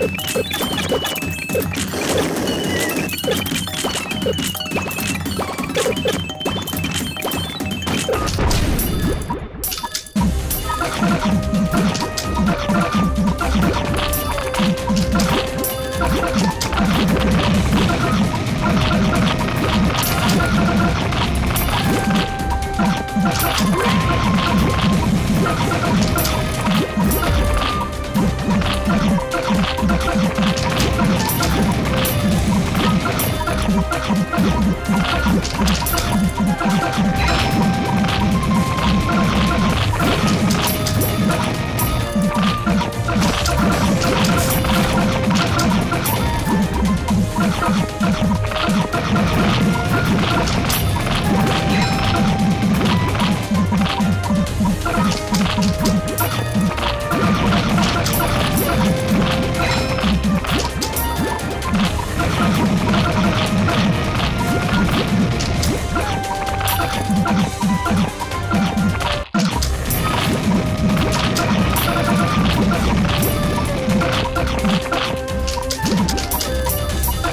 Let's go. you